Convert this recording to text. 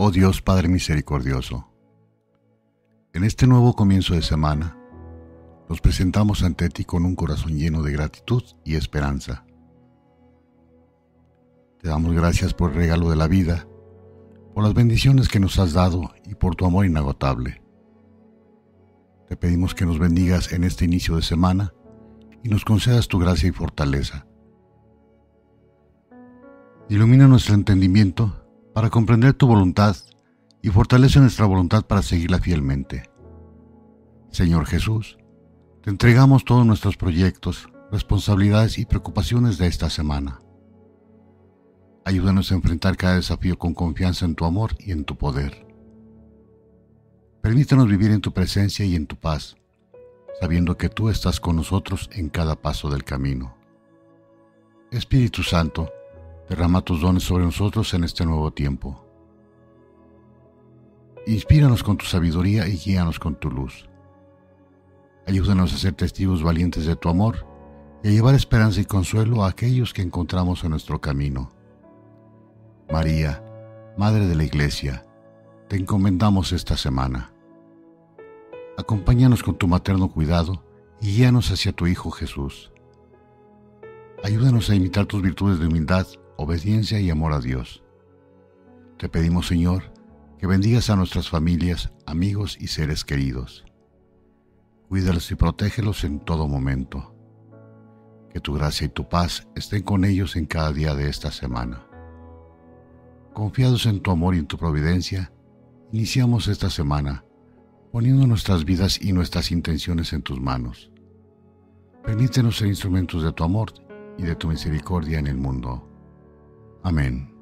Oh Dios Padre misericordioso, en este nuevo comienzo de semana, nos presentamos ante ti con un corazón lleno de gratitud y esperanza. Te damos gracias por el regalo de la vida, por las bendiciones que nos has dado y por tu amor inagotable. Te pedimos que nos bendigas en este inicio de semana y nos concedas tu gracia y fortaleza. Ilumina nuestro entendimiento para comprender tu voluntad y fortalece nuestra voluntad para seguirla fielmente. Señor Jesús, te entregamos todos nuestros proyectos, responsabilidades y preocupaciones de esta semana. Ayúdanos a enfrentar cada desafío con confianza en tu amor y en tu poder. Permítanos vivir en tu presencia y en tu paz, sabiendo que tú estás con nosotros en cada paso del camino. Espíritu Santo, derrama tus dones sobre nosotros en este nuevo tiempo. Inspíranos con tu sabiduría y guíanos con tu luz. Ayúdanos a ser testigos valientes de tu amor y a llevar esperanza y consuelo a aquellos que encontramos en nuestro camino. María, Madre de la Iglesia, te encomendamos esta semana. Acompáñanos con tu materno cuidado y guíanos hacia tu Hijo Jesús. Ayúdanos a imitar tus virtudes de humildad, obediencia y amor a Dios. Te pedimos, Señor, que bendigas a nuestras familias, amigos y seres queridos. Cuídalos y protégelos en todo momento. Que tu gracia y tu paz estén con ellos en cada día de esta semana. Confiados en tu amor y en tu providencia, iniciamos esta semana poniendo nuestras vidas y nuestras intenciones en tus manos. Permítenos ser instrumentos de tu amor y de tu misericordia en el mundo. Amen.